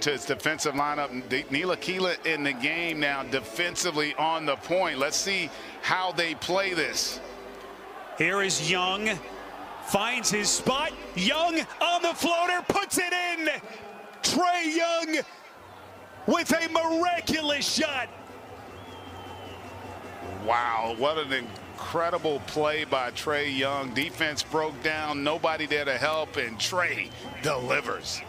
to his defensive lineup. Ntilikina in the game now defensively on the point. Let's see how they play this. Here is Young. Finds his spot. Young on the floater. Puts it in. Trae Young with a miraculous shot. Wow, what an incredible play by Trae Young. Defense broke down, nobody there to help, and Trae delivers.